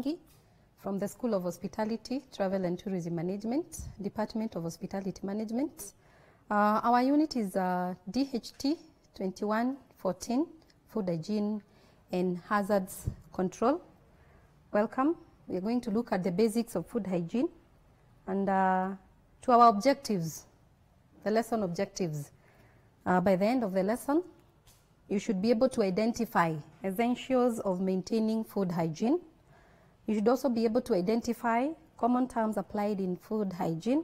Mwangi from the School of Hospitality, Travel and Tourism Management, Department of Hospitality Management. Uh, our unit is uh, DHT 2114, Food Hygiene and Hazards Control. Welcome. We are going to look at the basics of food hygiene and uh, to our objectives, the lesson objectives. Uh, by the end of the lesson, you should be able to identify essentials of maintaining food hygiene. You should also be able to identify common terms applied in food hygiene,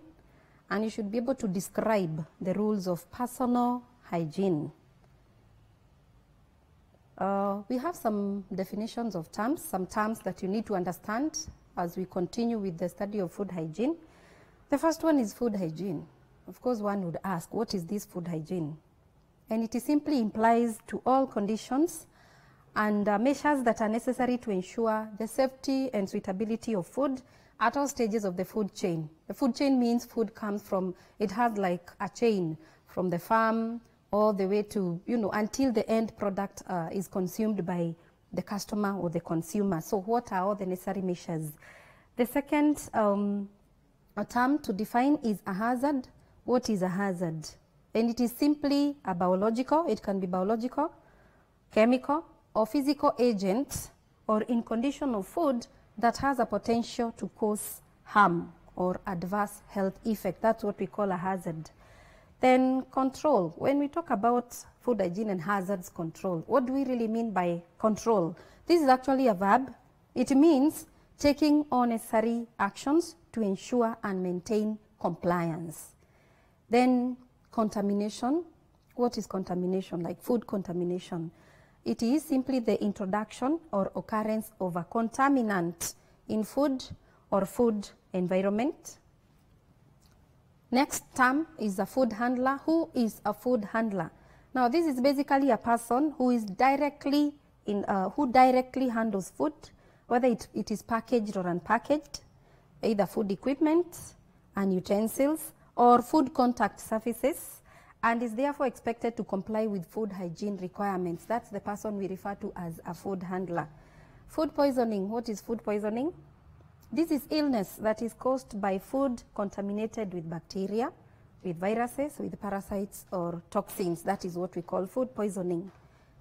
and you should be able to describe the rules of personal hygiene. Uh, we have some definitions of terms, some terms that you need to understand as we continue with the study of food hygiene. The first one is food hygiene. Of course, one would ask, what is this food hygiene? And it simply implies to all conditions and uh, measures that are necessary to ensure the safety and suitability of food at all stages of the food chain. The food chain means food comes from, it has like a chain from the farm all the way to, you know, until the end product uh, is consumed by the customer or the consumer. So what are all the necessary measures? The second um, term to define is a hazard. What is a hazard? And it is simply a biological, it can be biological, chemical, or physical agent, or in condition of food that has a potential to cause harm or adverse health effect. That's what we call a hazard. Then control. When we talk about food hygiene and hazards control, what do we really mean by control? This is actually a verb. It means taking all necessary actions to ensure and maintain compliance. Then contamination. What is contamination? Like food contamination. It is simply the introduction or occurrence of a contaminant in food or food environment. Next term is a food handler. Who is a food handler? Now, this is basically a person who is directly in, uh, who directly handles food, whether it, it is packaged or unpackaged, either food equipment and utensils or food contact surfaces, and is therefore expected to comply with food hygiene requirements. That's the person we refer to as a food handler. Food poisoning. What is food poisoning? This is illness that is caused by food contaminated with bacteria, with viruses, with parasites, or toxins. That is what we call food poisoning.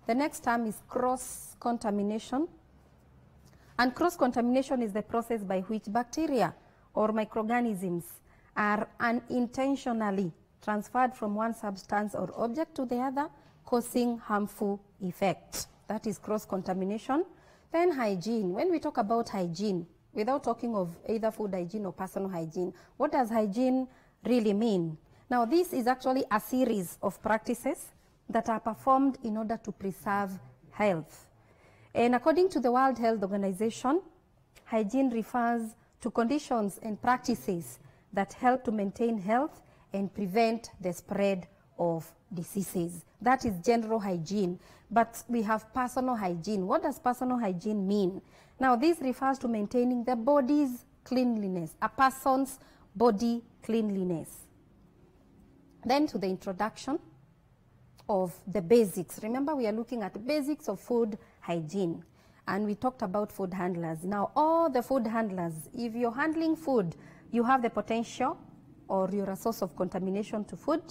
The next term is cross contamination. And cross contamination is the process by which bacteria or microorganisms are unintentionally transferred from one substance or object to the other, causing harmful effects. That is cross contamination. Then hygiene. When we talk about hygiene, without talking of either food hygiene or personal hygiene, what does hygiene really mean? Now, this is actually a series of practices that are performed in order to preserve health. And according to the World Health Organization, hygiene refers to conditions and practices that help to maintain health and prevent the spread of diseases. That is general hygiene. But we have personal hygiene. What does personal hygiene mean? Now, this refers to maintaining the body's cleanliness, a person's body cleanliness. Then to the introduction of the basics. Remember, we are looking at the basics of food hygiene. And we talked about food handlers. Now, all the food handlers, if you're handling food, you have the potential or you're a source of contamination to food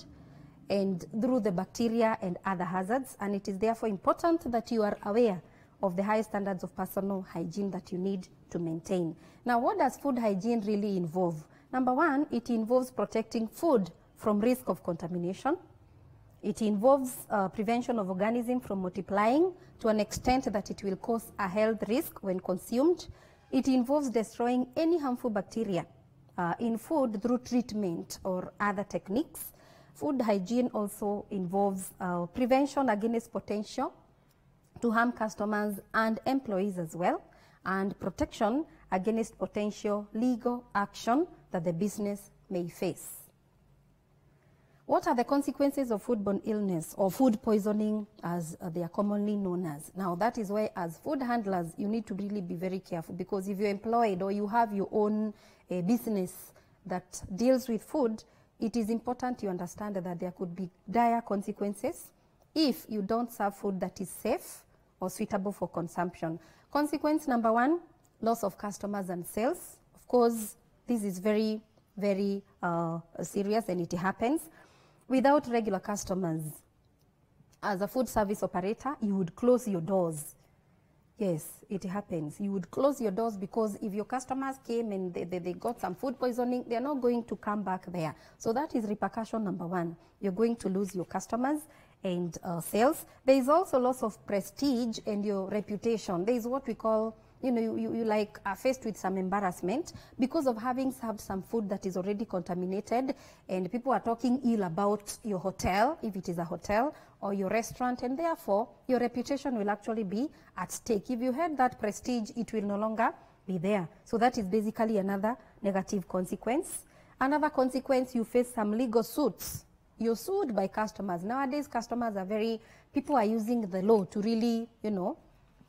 and through the bacteria and other hazards. And it is therefore important that you are aware of the high standards of personal hygiene that you need to maintain. Now, what does food hygiene really involve? Number one, it involves protecting food from risk of contamination. It involves uh, prevention of organisms from multiplying to an extent that it will cause a health risk when consumed. It involves destroying any harmful bacteria uh, in food through treatment or other techniques. Food hygiene also involves uh, prevention against potential to harm customers and employees as well, and protection against potential legal action that the business may face. What are the consequences of foodborne illness or food poisoning as uh, they are commonly known as? Now that is why as food handlers you need to really be very careful because if you're employed or you have your own uh, business that deals with food, it is important you understand that there could be dire consequences if you don't serve food that is safe or suitable for consumption. Consequence number one, loss of customers and sales. Of course, this is very, very uh, serious and it happens. Without regular customers, as a food service operator, you would close your doors. Yes, it happens. You would close your doors because if your customers came and they, they, they, got some food poisoning, they're not going to come back there. So that is repercussion number one. You're going to lose your customers and uh, sales. There is also loss of prestige and your reputation. There is what we call you know, you, you, you like are faced with some embarrassment because of having served some food that is already contaminated and people are talking ill about your hotel, if it is a hotel, or your restaurant, and therefore your reputation will actually be at stake. If you had that prestige, it will no longer be there. So that is basically another negative consequence. Another consequence, you face some legal suits. You're sued by customers. Nowadays, customers are very, people are using the law to really, you know,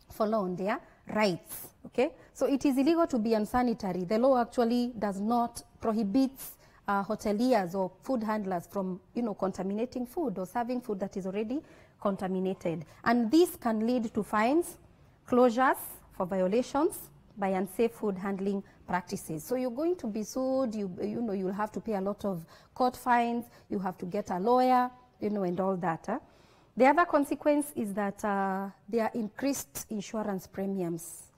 follow on their rights. Okay, so it is illegal to be unsanitary. The law actually does not prohibit uh, hoteliers or food handlers from, you know, contaminating food or serving food that is already contaminated. And this can lead to fines, closures for violations by unsafe food handling practices. So you're going to be sued, you, you know, you'll have to pay a lot of court fines, you have to get a lawyer, you know, and all that. Huh? The other consequence is that uh, there are increased insurance premiums.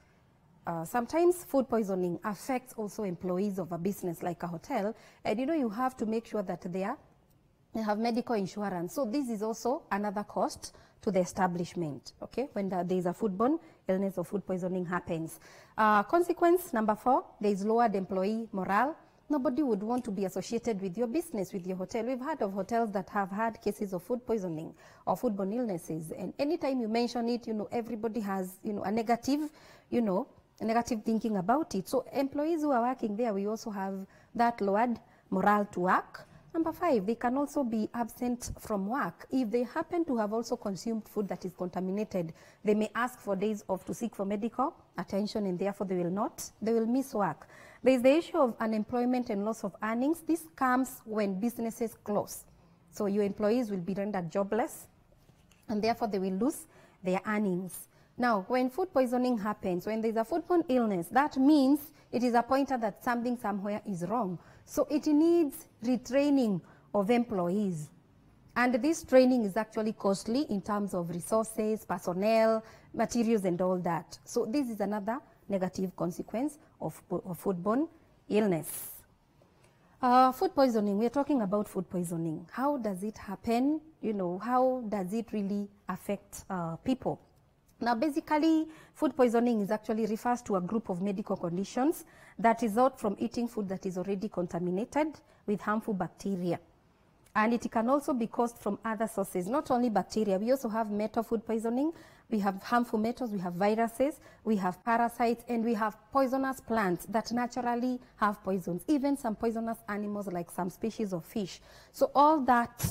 Uh, sometimes food poisoning affects also employees of a business like a hotel, and you know you have to make sure that they, are, they have medical insurance. So this is also another cost to the establishment, okay, when the, there is a foodborne illness or food poisoning happens. Uh, consequence number four, there is lowered employee morale Nobody would want to be associated with your business, with your hotel. We've heard of hotels that have had cases of food poisoning or foodborne illnesses. And anytime you mention it, you know, everybody has, you know, a negative, you know, negative thinking about it. So employees who are working there, we also have that lowered morale to work. Number five, they can also be absent from work. If they happen to have also consumed food that is contaminated, they may ask for days off to seek for medical attention and therefore they will not, they will miss work. There is the issue of unemployment and loss of earnings. This comes when businesses close. So your employees will be rendered jobless and therefore they will lose their earnings. Now, when food poisoning happens, when there's a foodborne illness, that means it is a pointer that something somewhere is wrong. So it needs retraining of employees. And this training is actually costly in terms of resources, personnel, materials, and all that. So this is another negative consequence of, of foodborne illness. Uh, food poisoning, we're talking about food poisoning. How does it happen? You know, how does it really affect uh, people? Now, basically, food poisoning is actually refers to a group of medical conditions that result from eating food that is already contaminated with harmful bacteria. And it can also be caused from other sources, not only bacteria. We also have metal food poisoning, we have harmful metals, we have viruses, we have parasites, and we have poisonous plants that naturally have poisons, even some poisonous animals like some species of fish. So all that,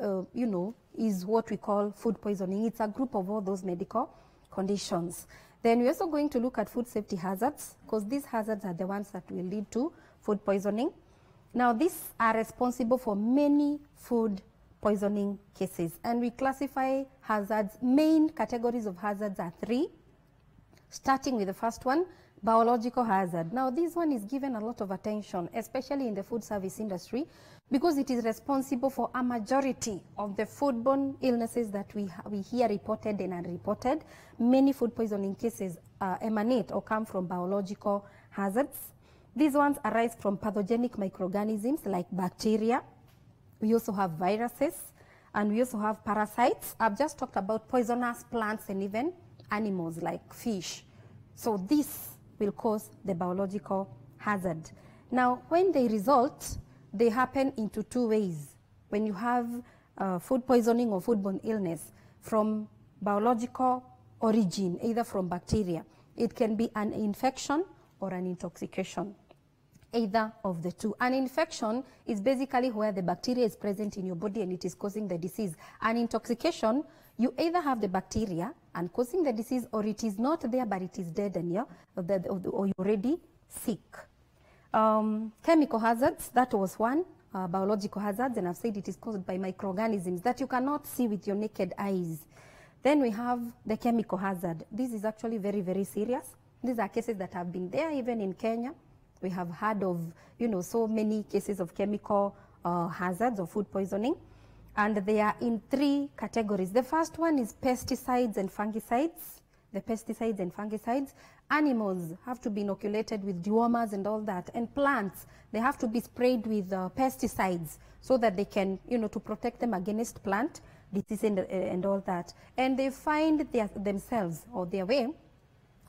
uh, you know, is what we call food poisoning. It's a group of all those medical conditions. Then we're also going to look at food safety hazards, because these hazards are the ones that will lead to food poisoning. Now, these are responsible for many food poisoning cases. And we classify hazards, main categories of hazards are three, starting with the first one, biological hazard. Now, this one is given a lot of attention, especially in the food service industry, because it is responsible for a majority of the foodborne illnesses that we, we hear reported and unreported. Many food poisoning cases uh, emanate or come from biological hazards. These ones arise from pathogenic microorganisms like bacteria, we also have viruses and we also have parasites. I've just talked about poisonous plants and even animals like fish. So this will cause the biological hazard. Now, when they result, they happen into two ways. When you have uh, food poisoning or foodborne illness from biological origin, either from bacteria, it can be an infection or an intoxication either of the two. An infection is basically where the bacteria is present in your body and it is causing the disease. An intoxication, you either have the bacteria and causing the disease or it is not there but it is dead and you're, or you're already sick. Um, chemical hazards, that was one. Uh, biological hazards, and I've said it is caused by microorganisms that you cannot see with your naked eyes. Then we have the chemical hazard. This is actually very, very serious. These are cases that have been there even in Kenya. We have heard of, you know, so many cases of chemical uh, hazards or food poisoning. And they are in three categories. The first one is pesticides and fungicides. The pesticides and fungicides. Animals have to be inoculated with dewormers and all that. And plants, they have to be sprayed with uh, pesticides so that they can, you know, to protect them against plant disease and, uh, and all that. And they find their, themselves or their way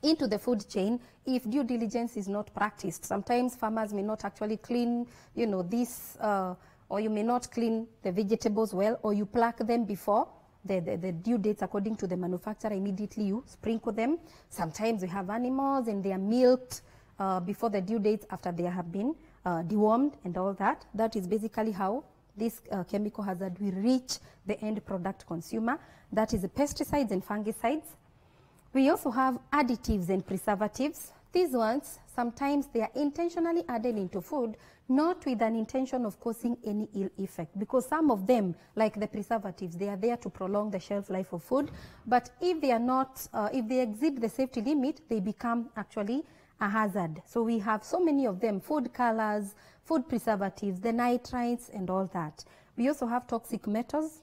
into the food chain if due diligence is not practiced. Sometimes farmers may not actually clean, you know, this, uh, or you may not clean the vegetables well, or you pluck them before the, the, the, due dates according to the manufacturer. Immediately you sprinkle them. Sometimes we have animals and they are milked uh, before the due dates after they have been uh, dewormed and all that. That is basically how this uh, chemical hazard will reach the end product consumer. That is the pesticides and fungicides. We also have additives and preservatives. These ones, sometimes they are intentionally added into food, not with an intention of causing any ill effect, because some of them, like the preservatives, they are there to prolong the shelf life of food. But if they are not, uh, if they exceed the safety limit, they become actually a hazard. So we have so many of them, food colors, food preservatives, the nitrites, and all that. We also have toxic metals,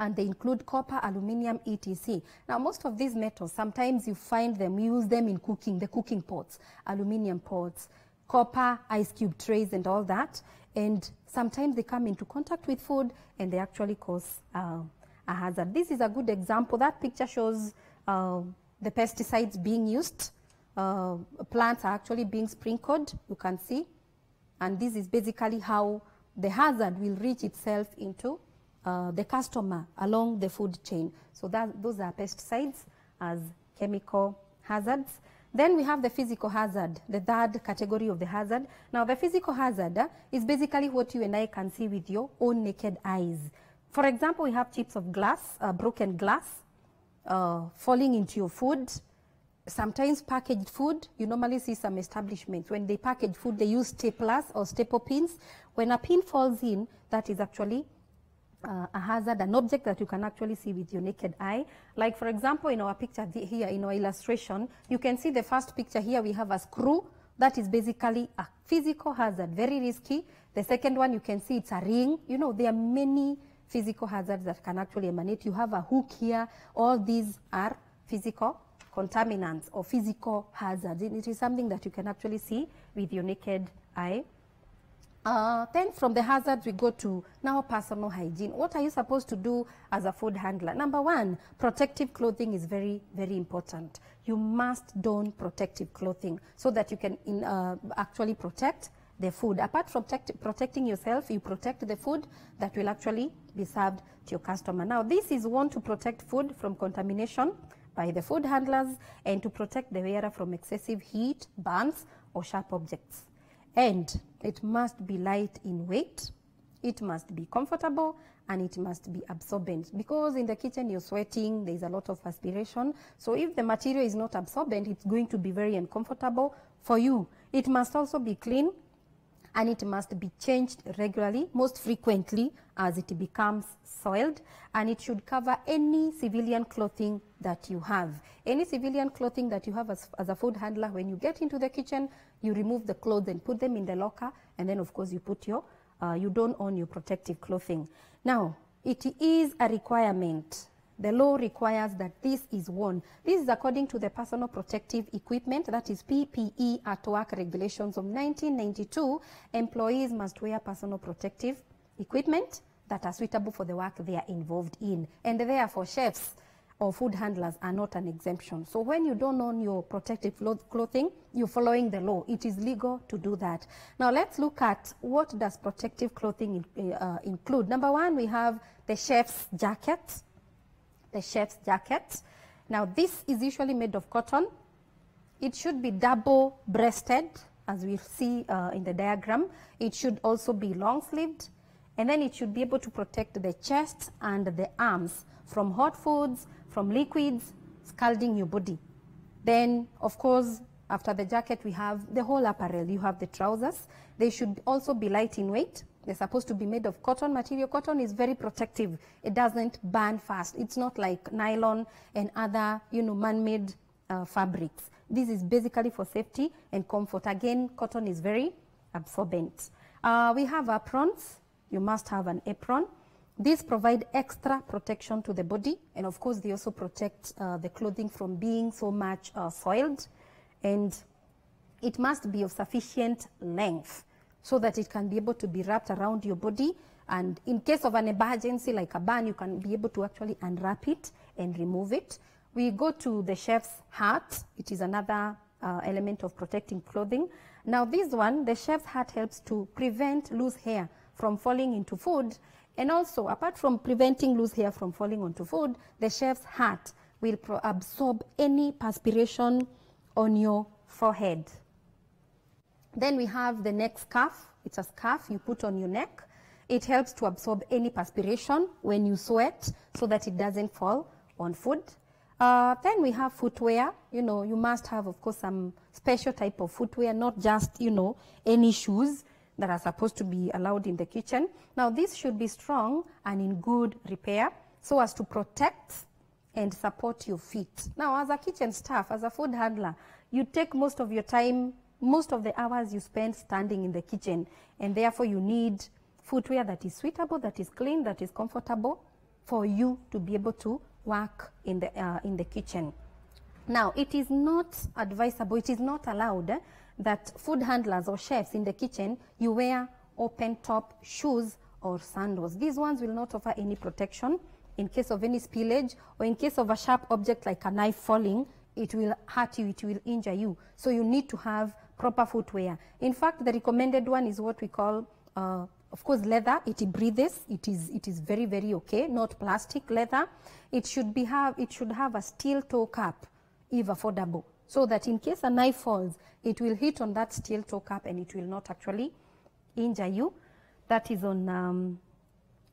and they include copper, aluminium, etc. Now, most of these metals, sometimes you find them, we use them in cooking, the cooking pots, aluminium pots, copper, ice cube trays, and all that. And sometimes they come into contact with food and they actually cause uh, a hazard. This is a good example. That picture shows uh, the pesticides being used. Uh, plants are actually being sprinkled, you can see. And this is basically how the hazard will reach itself into uh, the customer along the food chain. So that, those are pesticides as chemical hazards. Then we have the physical hazard, the third category of the hazard. Now the physical hazard uh, is basically what you and I can see with your own naked eyes. For example, we have chips of glass, uh, broken glass, uh, falling into your food. Sometimes packaged food, you normally see some establishments, when they package food, they use staplers or staple pins. When a pin falls in, that is actually uh, a hazard, an object that you can actually see with your naked eye. Like for example, in our picture here, in our illustration, you can see the first picture here, we have a screw. That is basically a physical hazard, very risky. The second one, you can see it's a ring. You know, there are many physical hazards that can actually emanate. You have a hook here. All these are physical contaminants or physical hazards. It is something that you can actually see with your naked eye. Uh, then from the hazards, we go to now personal hygiene. What are you supposed to do as a food handler? Number one, protective clothing is very, very important. You must don protective clothing so that you can in, uh, actually protect the food. Apart from protect, protecting yourself, you protect the food that will actually be served to your customer. Now, this is one to protect food from contamination by the food handlers and to protect the wearer from excessive heat, burns, or sharp objects. And it must be light in weight, it must be comfortable, and it must be absorbent. Because in the kitchen you're sweating, there's a lot of perspiration. So if the material is not absorbent, it's going to be very uncomfortable for you. It must also be clean and it must be changed regularly, most frequently as it becomes soiled, and it should cover any civilian clothing that you have. Any civilian clothing that you have as, as, a food handler, when you get into the kitchen, you remove the clothes and put them in the locker, and then of course you put your, uh, you don't own your protective clothing. Now, it is a requirement the law requires that this is worn. This is according to the Personal Protective Equipment, that is PPE at Work Regulations of 1992. Employees must wear personal protective equipment that are suitable for the work they are involved in. And therefore, chefs or food handlers are not an exemption. So when you don't own your protective clothing, you're following the law. It is legal to do that. Now let's look at what does protective clothing uh, include. Number one, we have the chef's jacket the chef's jacket. Now this is usually made of cotton. It should be double breasted as we see uh, in the diagram. It should also be long sleeved and then it should be able to protect the chest and the arms from hot foods, from liquids, scalding your body. Then of course after the jacket we have the whole apparel. You have the trousers. They should also be light in weight. They're supposed to be made of cotton material. Cotton is very protective. It doesn't burn fast. It's not like nylon and other, you know, man-made uh, fabrics. This is basically for safety and comfort. Again, cotton is very absorbent. Uh, we have aprons. You must have an apron. These provide extra protection to the body, and of course, they also protect uh, the clothing from being so much uh, soiled. And it must be of sufficient length so that it can be able to be wrapped around your body. And in case of an emergency like a burn, you can be able to actually unwrap it and remove it. We go to the chef's hat. It is another uh, element of protecting clothing. Now this one, the chef's hat helps to prevent loose hair from falling into food. And also, apart from preventing loose hair from falling onto food, the chef's hat will absorb any perspiration on your forehead. Then we have the neck scarf. It's a scarf you put on your neck. It helps to absorb any perspiration when you sweat so that it doesn't fall on food. Uh, then we have footwear. You know, you must have, of course, some special type of footwear, not just, you know, any shoes that are supposed to be allowed in the kitchen. Now, this should be strong and in good repair so as to protect and support your feet. Now, as a kitchen staff, as a food handler, you take most of your time most of the hours you spend standing in the kitchen, and therefore you need footwear that is suitable, that is clean, that is comfortable for you to be able to work in the, uh, in the kitchen. Now, it is not advisable, it is not allowed eh, that food handlers or chefs in the kitchen, you wear open top shoes or sandals. These ones will not offer any protection in case of any spillage or in case of a sharp object like a knife falling, it will hurt you, it will injure you. So you need to have proper footwear. In fact, the recommended one is what we call, uh, of course, leather. It breathes. It is it is very very okay. Not plastic leather. It should be have it should have a steel toe cap, if affordable, so that in case a knife falls, it will hit on that steel toe cap and it will not actually injure you. That is on um,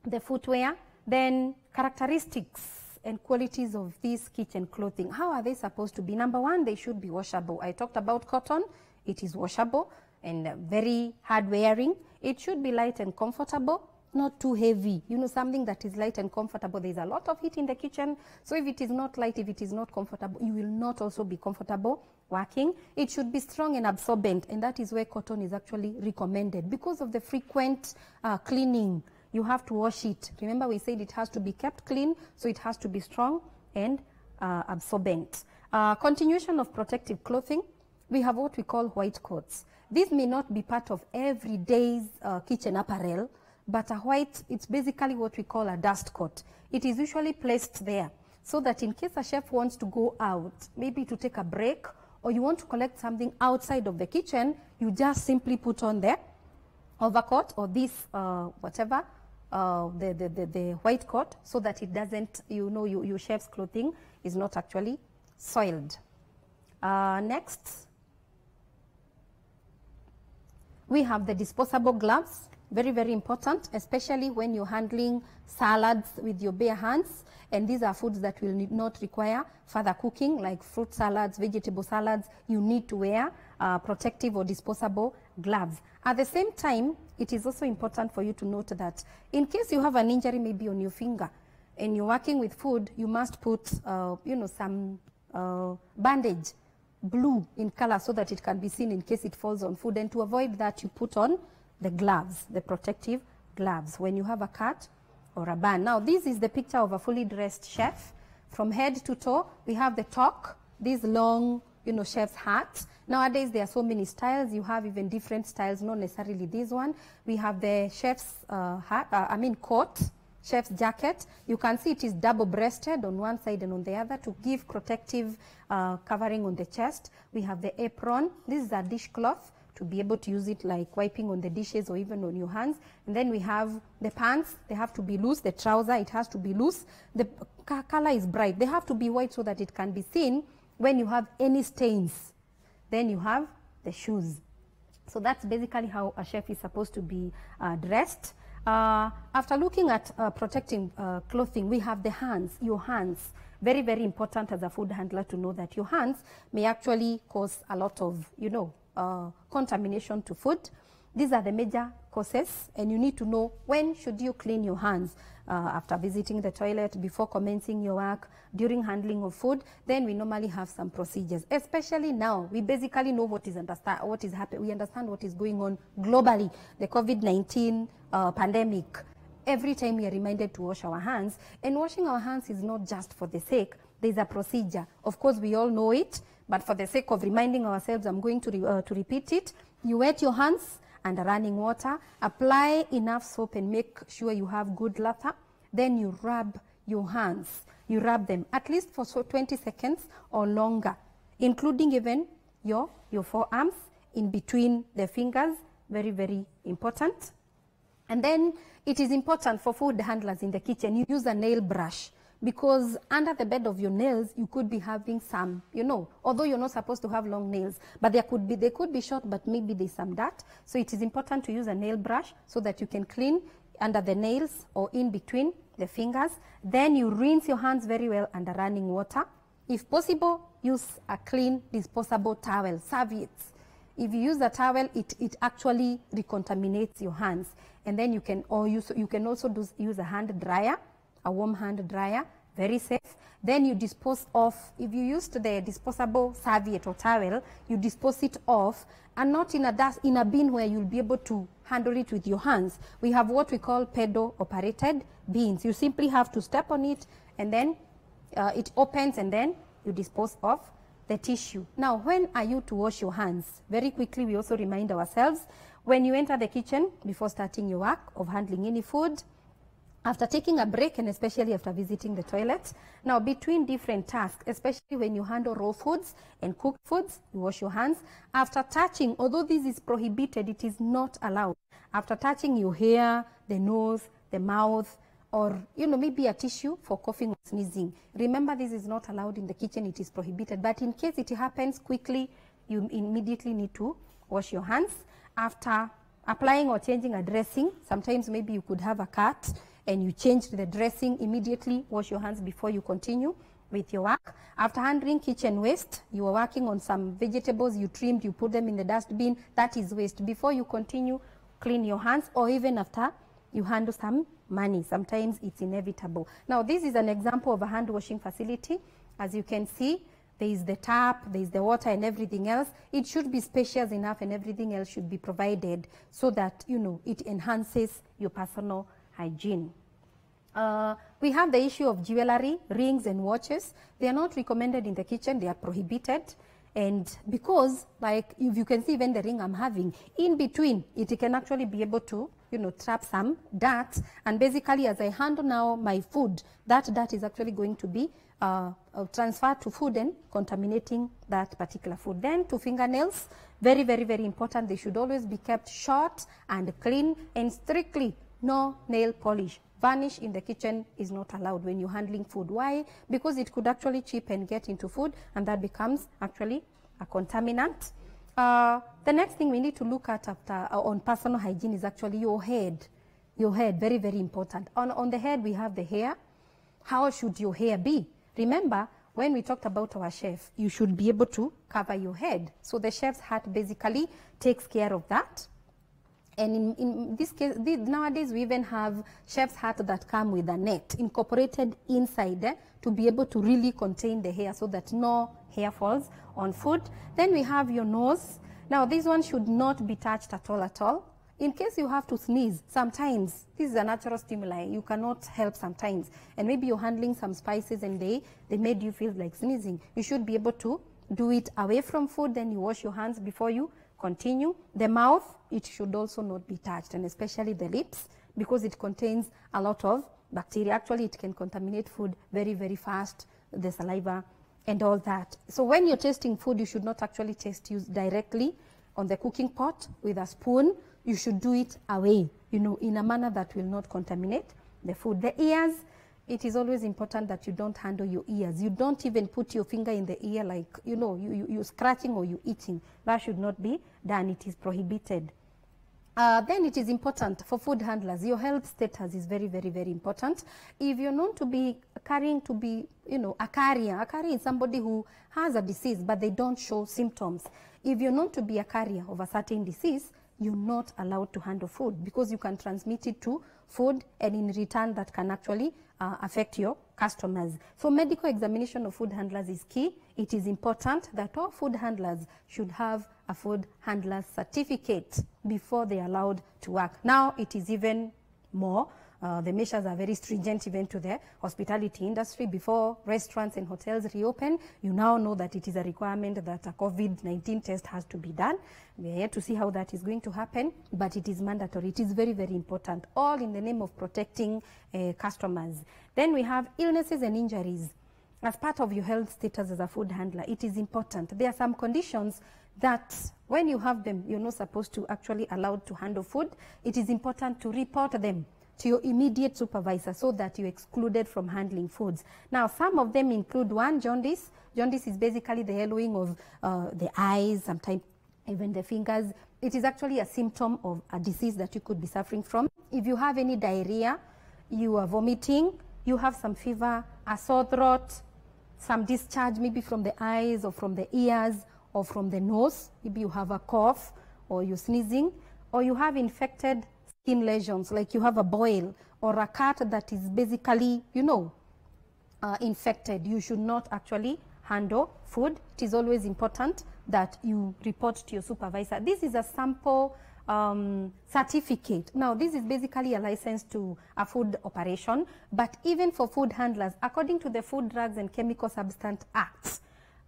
the footwear. Then characteristics and qualities of this kitchen clothing. How are they supposed to be? Number one, they should be washable. I talked about cotton. It is washable and very hard wearing. It should be light and comfortable, not too heavy. You know, something that is light and comfortable. There's a lot of heat in the kitchen. So if it is not light, if it is not comfortable, you will not also be comfortable working. It should be strong and absorbent. And that is where cotton is actually recommended because of the frequent uh, cleaning. You have to wash it. Remember we said it has to be kept clean, so it has to be strong and uh, absorbent. Uh, continuation of protective clothing we have what we call white coats. This may not be part of everyday's uh, kitchen apparel, but a white, it's basically what we call a dust coat. It is usually placed there so that in case a chef wants to go out, maybe to take a break, or you want to collect something outside of the kitchen, you just simply put on the overcoat or this, uh, whatever, uh, the, the, the, the, white coat, so that it doesn't, you know, you, your chef's clothing is not actually soiled. Uh, next, we have the disposable gloves, very, very important, especially when you're handling salads with your bare hands. And these are foods that will not require further cooking, like fruit salads, vegetable salads. You need to wear uh, protective or disposable gloves. At the same time, it is also important for you to note that in case you have an injury maybe on your finger and you're working with food, you must put, uh, you know, some uh, bandage blue in color so that it can be seen in case it falls on food. And to avoid that, you put on the gloves, the protective gloves, when you have a cut or a burn. Now, this is the picture of a fully dressed chef. From head to toe, we have the toque, these long, you know, chef's hats. Nowadays, there are so many styles. You have even different styles, not necessarily this one. We have the chef's uh, hat, uh, I mean coat, chef's jacket. You can see it is double-breasted on one side and on the other to give protective uh, covering on the chest. We have the apron. This is a dishcloth to be able to use it like wiping on the dishes or even on your hands. And then we have the pants. They have to be loose. The trouser, it has to be loose. The color is bright. They have to be white so that it can be seen when you have any stains. Then you have the shoes. So that's basically how a chef is supposed to be uh, dressed. Uh, after looking at uh, protecting uh, clothing, we have the hands, your hands. Very, very important as a food handler to know that your hands may actually cause a lot of, you know, uh, contamination to food. These are the major causes, and you need to know when should you clean your hands uh, after visiting the toilet, before commencing your work, during handling of food. Then we normally have some procedures. Especially now, we basically know what is understand what is happening. We understand what is going on globally. The COVID-19 uh, pandemic. Every time we are reminded to wash our hands, and washing our hands is not just for the sake. There's a procedure. Of course, we all know it, but for the sake of reminding ourselves, I'm going to re uh, to repeat it. You wet your hands under running water, apply enough soap and make sure you have good lather. Then you rub your hands. You rub them at least for so 20 seconds or longer, including even your, your forearms in between the fingers. Very, very important. And then it is important for food handlers in the kitchen, you use a nail brush because under the bed of your nails you could be having some you know although you're not supposed to have long nails but there could be they could be short but maybe there's some dirt. So it is important to use a nail brush so that you can clean under the nails or in between the fingers. Then you rinse your hands very well under running water. If possible use a clean disposable towel. Serviettes if you use a towel it, it actually recontaminates your hands. And then you can or use, you can also do, use a hand dryer a warm hand dryer, very safe. Then you dispose of, if you used the disposable serviette or towel, you dispose it off and not in a dust, in a bin where you'll be able to handle it with your hands. We have what we call pedal operated bins. You simply have to step on it and then uh, it opens and then you dispose of the tissue. Now, when are you to wash your hands? Very quickly, we also remind ourselves when you enter the kitchen before starting your work of handling any food, after taking a break and especially after visiting the toilet. Now, between different tasks, especially when you handle raw foods and cooked foods, you wash your hands. After touching, although this is prohibited, it is not allowed. After touching your hair, the nose, the mouth, or you know maybe a tissue for coughing or sneezing. Remember, this is not allowed in the kitchen; it is prohibited. But in case it happens quickly, you immediately need to wash your hands. After applying or changing a dressing, sometimes maybe you could have a cut and you change the dressing immediately, wash your hands before you continue with your work. After handling kitchen waste, you are working on some vegetables you trimmed, you put them in the dustbin, that is waste. Before you continue, clean your hands or even after you handle some money. Sometimes it's inevitable. Now, this is an example of a hand washing facility. As you can see, there is the tap, there is the water and everything else. It should be spacious enough and everything else should be provided so that, you know, it enhances your personal hygiene. Uh, we have the issue of jewelry, rings and watches. They are not recommended in the kitchen, they are prohibited. And because, like, if you can see even the ring I'm having, in between, it can actually be able to, you know, trap some dirt. And basically, as I handle now my food, that dirt is actually going to be uh, transferred to food and contaminating that particular food. Then to fingernails, very, very, very important. They should always be kept short and clean and strictly no nail polish. Varnish in the kitchen is not allowed when you're handling food. Why? Because it could actually chip and get into food and that becomes actually a contaminant. Uh, the next thing we need to look at after uh, on personal hygiene is actually your head. Your head, very, very important. On, on the head, we have the hair. How should your hair be? Remember, when we talked about our chef, you should be able to cover your head. So the chef's hat basically takes care of that. And in, in this case, nowadays we even have chef's hat that come with a net incorporated inside eh, to be able to really contain the hair so that no hair falls on food. Then we have your nose. Now this one should not be touched at all at all. In case you have to sneeze, sometimes this is a natural stimuli. You cannot help sometimes. And maybe you're handling some spices and they, they made you feel like sneezing. You should be able to do it away from food. Then you wash your hands before you continue. The mouth, it should also not be touched, and especially the lips, because it contains a lot of bacteria. Actually, it can contaminate food very, very fast, the saliva and all that. So when you're tasting food, you should not actually taste use directly on the cooking pot with a spoon. You should do it away, you know, in a manner that will not contaminate the food. The ears, it is always important that you don't handle your ears. You don't even put your finger in the ear like, you know, you, you, you're scratching or you're eating. That should not be done. It is prohibited. Uh, then it is important for food handlers. Your health status is very, very, very important. If you're known to be carrying to be, you know, a carrier, a carrier is somebody who has a disease but they don't show symptoms. If you're known to be a carrier of a certain disease, you're not allowed to handle food because you can transmit it to food and in return that can actually uh, affect your customers. So medical examination of food handlers is key. It is important that all food handlers should have a food handler certificate before they're allowed to work. Now it is even more uh, the measures are very stringent even to the hospitality industry. Before restaurants and hotels reopen, you now know that it is a requirement that a COVID-19 test has to be done. We are yet to see how that is going to happen, but it is mandatory. It is very, very important, all in the name of protecting uh, customers. Then we have illnesses and injuries. As part of your health status as a food handler, it is important. There are some conditions that when you have them, you're not supposed to actually allowed to handle food. It is important to report them to your immediate supervisor so that you're excluded from handling foods. Now, some of them include one, jaundice. Jaundice is basically the yellowing of uh, the eyes, sometimes even the fingers. It is actually a symptom of a disease that you could be suffering from. If you have any diarrhea, you are vomiting, you have some fever, a sore throat, some discharge maybe from the eyes or from the ears or from the nose, maybe you have a cough or you're sneezing, or you have infected skin lesions, like you have a boil or a cut that is basically, you know, uh, infected, you should not actually handle food. It is always important that you report to your supervisor. This is a sample um, certificate. Now, this is basically a license to a food operation, but even for food handlers, according to the Food, Drugs and Chemical Substance Act,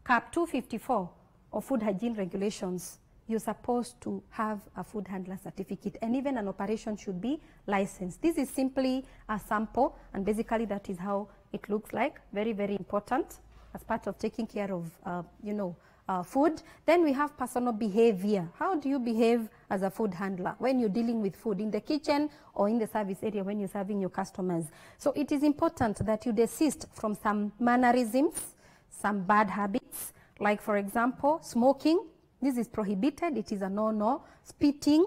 CAP 254 of food hygiene regulations, you're supposed to have a food handler certificate and even an operation should be licensed. This is simply a sample and basically that is how it looks like. Very, very important as part of taking care of, uh, you know, uh, food. Then we have personal behavior. How do you behave as a food handler when you're dealing with food in the kitchen or in the service area when you're serving your customers? So it is important that you desist from some mannerisms, some bad habits, like for example, smoking, this is prohibited. It is a no-no. Spitting,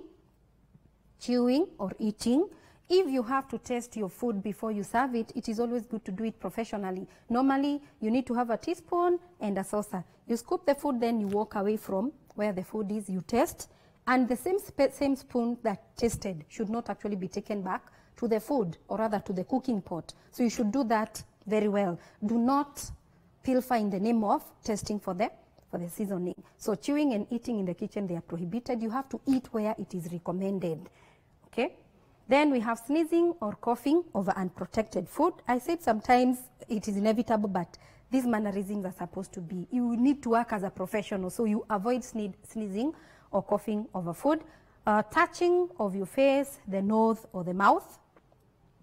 chewing or eating. If you have to test your food before you serve it, it is always good to do it professionally. Normally, you need to have a teaspoon and a saucer. You scoop the food, then you walk away from where the food is, you test, and the same, same spoon that tested should not actually be taken back to the food, or rather to the cooking pot. So you should do that very well. Do not pilfer in the name of testing for the for the seasoning. So chewing and eating in the kitchen, they are prohibited. You have to eat where it is recommended. Okay? Then we have sneezing or coughing over unprotected food. I said sometimes it is inevitable, but these mannerisms are supposed to be. You need to work as a professional, so you avoid sneezing or coughing over food. Uh, touching of your face, the nose, or the mouth.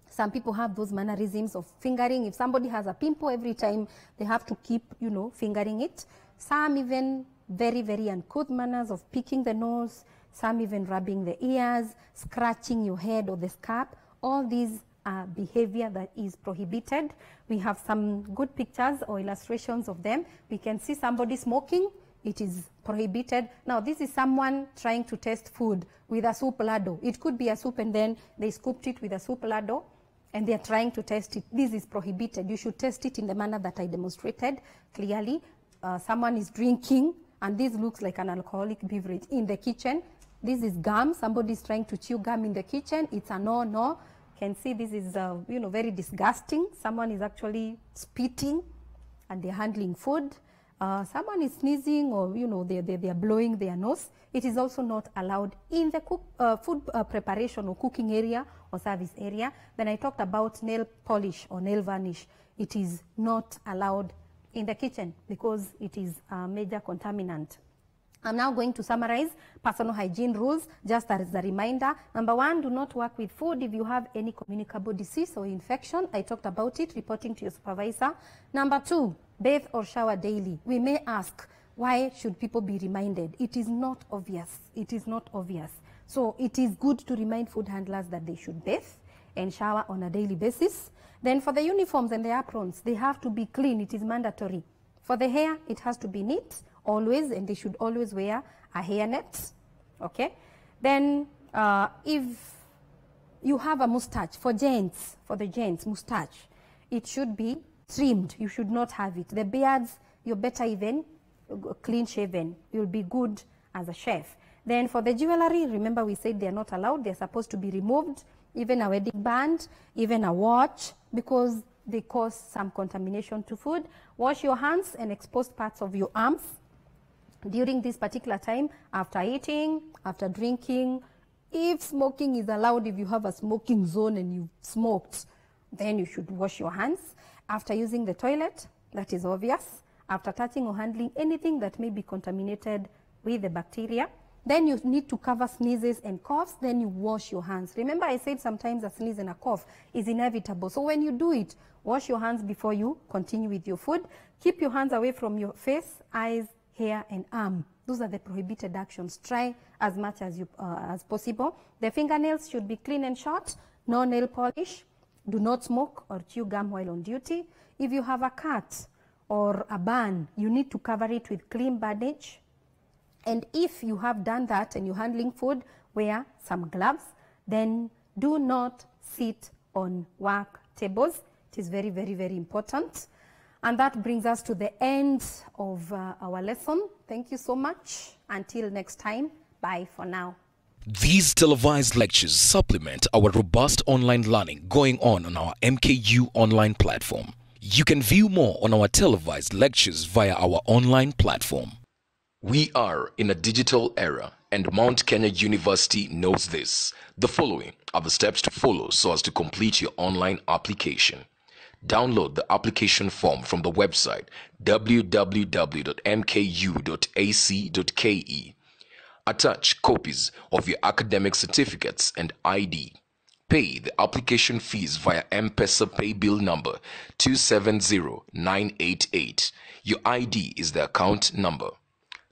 Some people have those mannerisms of fingering. If somebody has a pimple every time, they have to keep, you know, fingering it. Some even very, very uncouth manners of picking the nose, some even rubbing the ears, scratching your head or the scalp. All these are behavior that is prohibited. We have some good pictures or illustrations of them. We can see somebody smoking. It is prohibited. Now, this is someone trying to test food with a soup ladle. It could be a soup and then they scooped it with a soup ladle and they're trying to test it. This is prohibited. You should test it in the manner that I demonstrated clearly uh, someone is drinking, and this looks like an alcoholic beverage in the kitchen. This is gum. Somebody is trying to chew gum in the kitchen. It's a no, no. Can see this is, uh, you know, very disgusting. Someone is actually spitting, and they're handling food. Uh, someone is sneezing or, you know, they, they, they are blowing their nose. It is also not allowed in the cook, uh, food uh, preparation or cooking area or service area. Then I talked about nail polish or nail varnish. It is not allowed in the kitchen because it is a major contaminant. I'm now going to summarize personal hygiene rules just as a reminder. Number one, do not work with food if you have any communicable disease or infection. I talked about it, reporting to your supervisor. Number two, bathe or shower daily. We may ask, why should people be reminded? It is not obvious. It is not obvious. So it is good to remind food handlers that they should bathe and shower on a daily basis. Then for the uniforms and the aprons, they have to be clean. It is mandatory. For the hair, it has to be neat always, and they should always wear a hairnet. Okay. Then uh, if you have a mustache for gents, for the gents, mustache, it should be trimmed. You should not have it. The beards, you're better even clean shaven. You'll be good as a chef. Then for the jewelry, remember we said they're not allowed. They're supposed to be removed, even a wedding band, even a watch, because they cause some contamination to food. Wash your hands and exposed parts of your arms during this particular time after eating, after drinking. If smoking is allowed, if you have a smoking zone and you've smoked, then you should wash your hands. After using the toilet, that is obvious. After touching or handling anything that may be contaminated with the bacteria. Then you need to cover sneezes and coughs, then you wash your hands. Remember I said sometimes a sneeze and a cough is inevitable. So when you do it, wash your hands before you continue with your food. Keep your hands away from your face, eyes, hair, and arm. Those are the prohibited actions. Try as much as, you, uh, as possible. The fingernails should be clean and short, no nail polish. Do not smoke or chew gum while on duty. If you have a cut or a burn, you need to cover it with clean bandage. And if you have done that and you're handling food, wear some gloves. Then do not sit on work tables. It is very, very, very important. And that brings us to the end of uh, our lesson. Thank you so much. Until next time, bye for now. These televised lectures supplement our robust online learning going on on our MKU online platform. You can view more on our televised lectures via our online platform. We are in a digital era, and Mount Kenya University knows this. The following are the steps to follow so as to complete your online application. Download the application form from the website www.mku.ac.ke. Attach copies of your academic certificates and ID. Pay the application fees via M-Pesa pay bill number 270988. Your ID is the account number.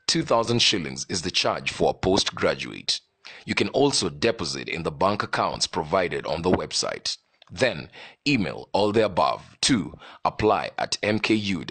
2000 shillings is the charge for a postgraduate. You can also deposit in the bank accounts provided on the website. Then email all the above to apply at mku.ac.ke.